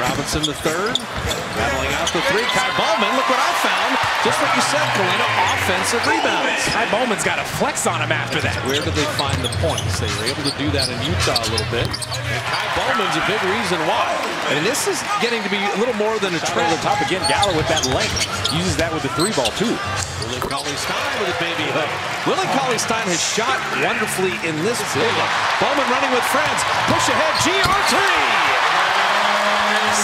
Robinson the third. Rattling out the three. Ky Bowman, look what I found. Just what you said, Kelenna, offensive rebounds. Ky Bowman's got a flex on him after that. Where did they find the points? They were able to do that in Utah a little bit. And Ky Bowman's a big reason why. And this is getting to be a little more than a Shot over trend. the top again. Gallo with that length. Uses that with the three ball, too. Willie Cauley-Stein with a baby hook. Willie Cauley-Stein has shot wonderfully in this build-up. Bowman running with friends. Push ahead, GR3!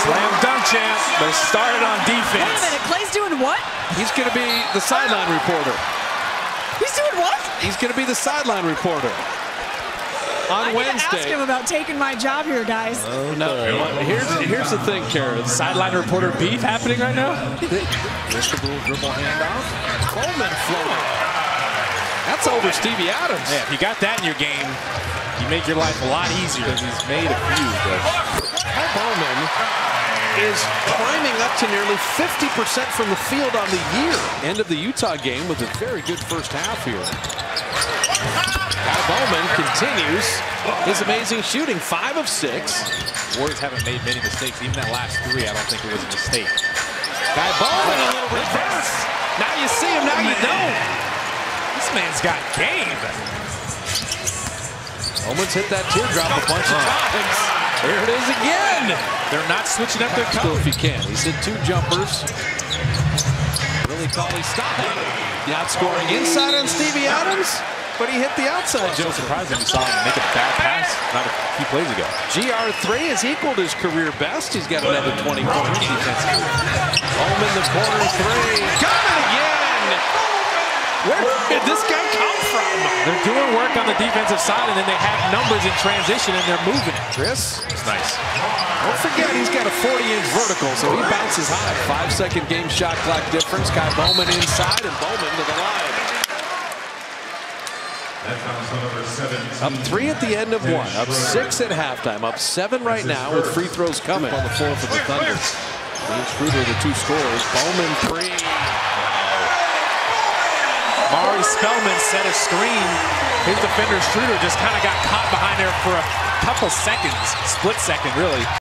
Slam dunk champ, but it started on defense. Wait a minute, Clay's doing what? He's going to be the sideline reporter. He's doing what? He's going to be the sideline reporter. On I need to ask him about taking my job here, guys. Oh, No, here's, here's the thing, Karen. Sideline reporter beef happening right now? Missed a dribble handoff. Bowman floating. That's over Stevie Adams. Yeah, if you got that in your game, you make your life a lot easier. Because he's made a few, but Bowman is climbing up to nearly 50% from the field on the year. End of the Utah game with a very good first half here. Bowman continues his amazing shooting, five of six. Warriors haven't made many mistakes. Even that last three, I don't think it was a mistake. Ky Bowman a little reverse. Now you see him, now you don't. This man's got game. Bowman's hit that teardrop a bunch of times. There it is again. They're not switching up their Still, if he can. He's hit two jumpers. Willie Cauley-Stein. The outscoring inside on Stevie Adams, but he hit the outside So jumper. surprising we saw him make a bad pass not a few plays ago. GR3 has equaled his career best. He's got another 20 points defense. Bowman the corner three. Got it again. Where did this guy? They're doing work on the defensive side, and then they have numbers in transition, and they're moving. Chris, It's nice. don't forget he's got a 40-inch vertical, so he bounces high. Five-second game shot clock difference. Ky Bowman inside and Bowman to the line. Up three at the end of one. Up six at halftime. Up seven right now with free throws coming on the floor for the Thunder. James Kruger, the two scorers. Bowman three. Mari Spellman set a screen. His defender, Struder, just kind of got caught behind there for a couple seconds, split second, really.